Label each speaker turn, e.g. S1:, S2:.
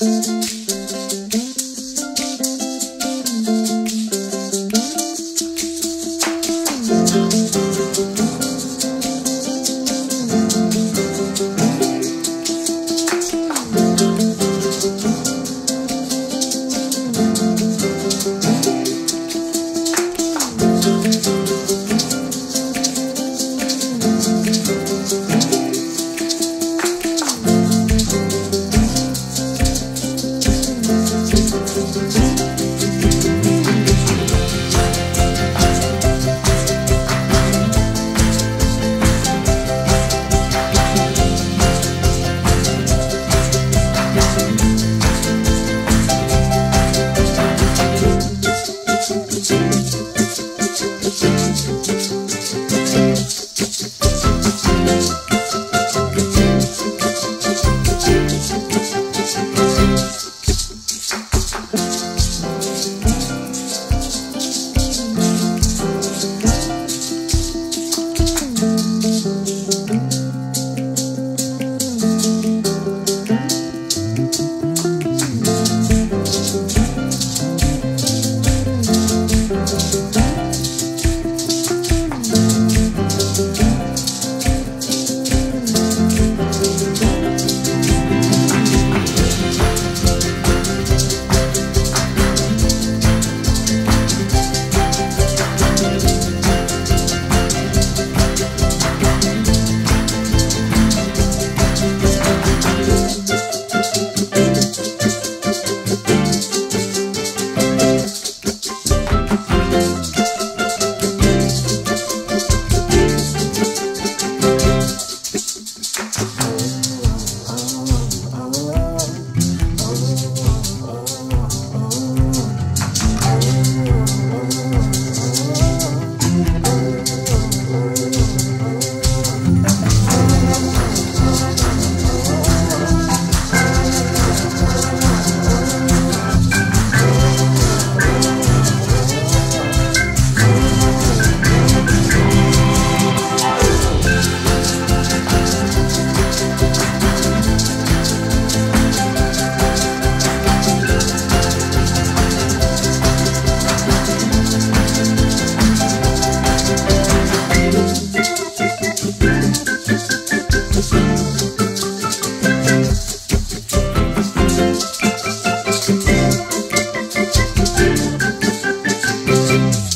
S1: Thank you. to do. Thank you.